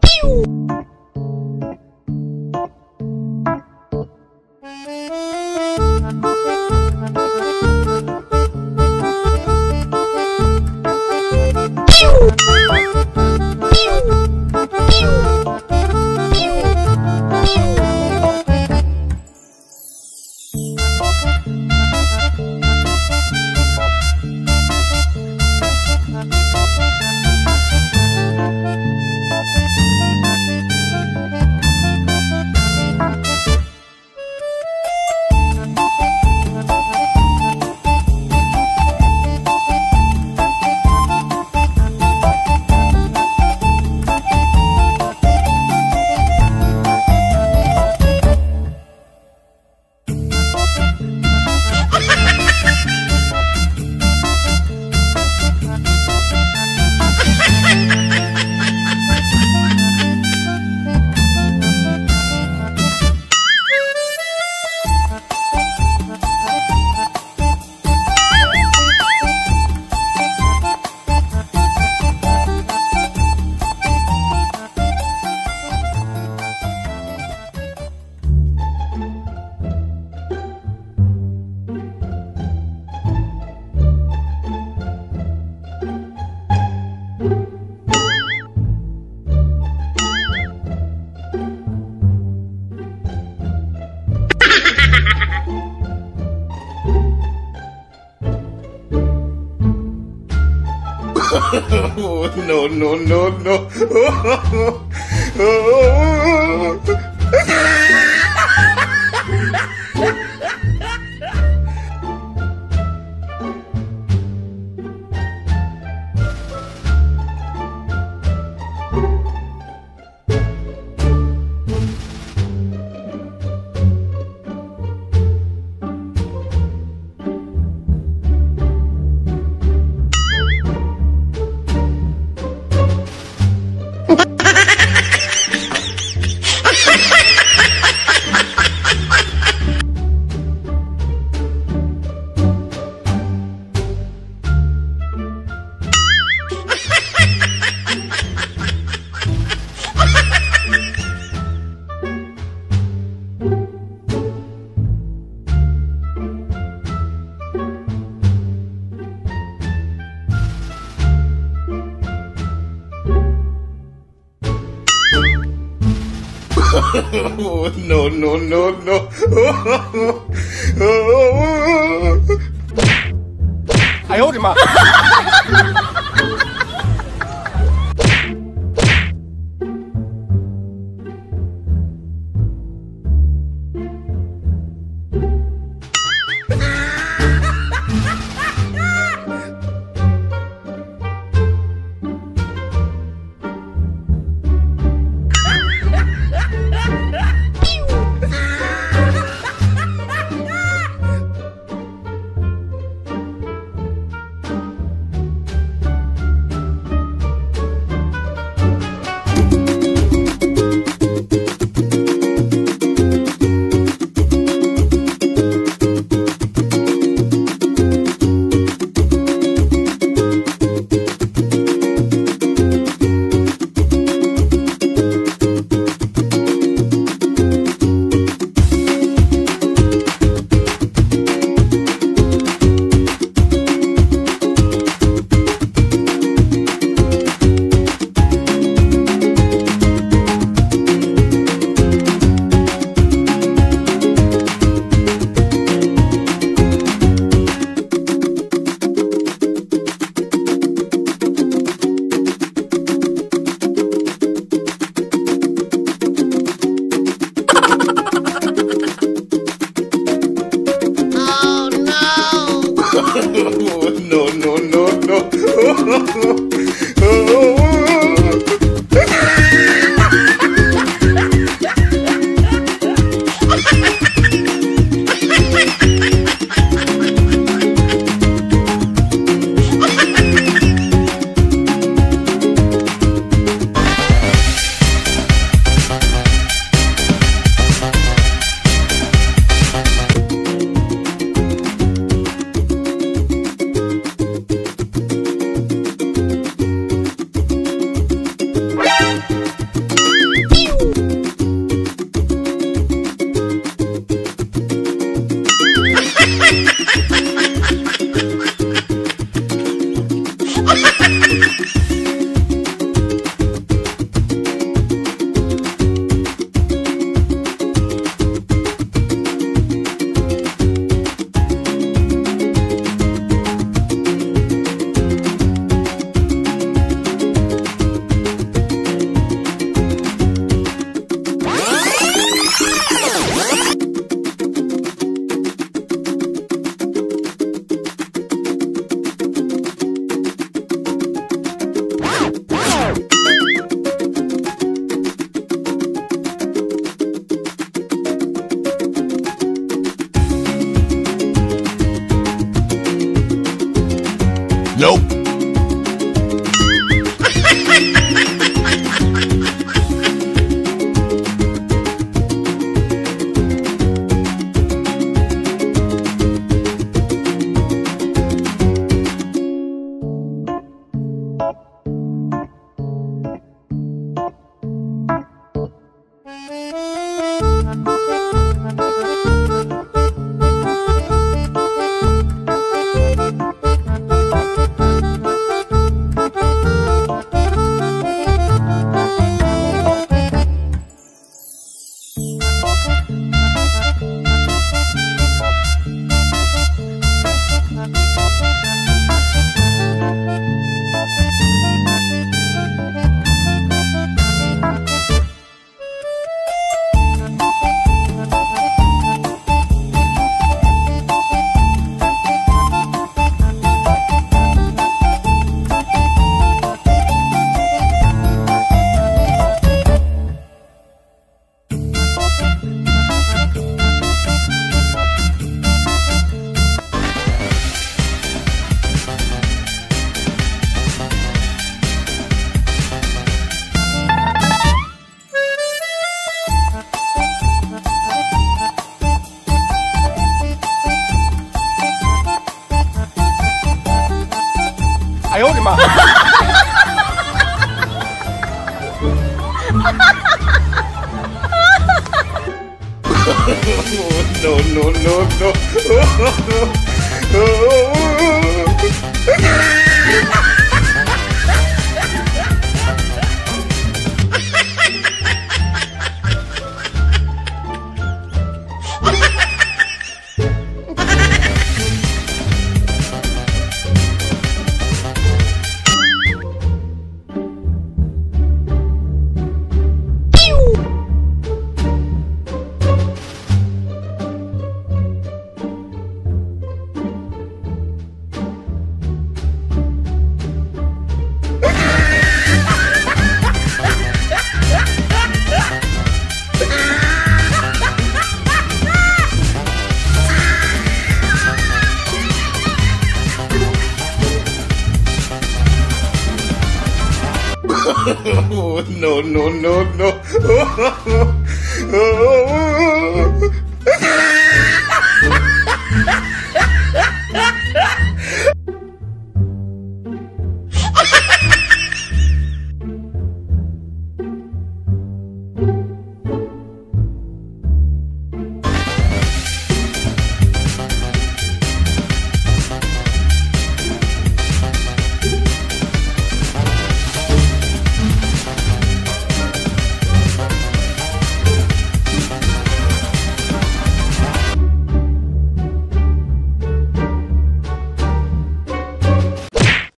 Pew! Oh, no, no, no, no. no, no, no, no. I hold him up. Nope. No, no, no, oh, oh, oh. no, no, no, no.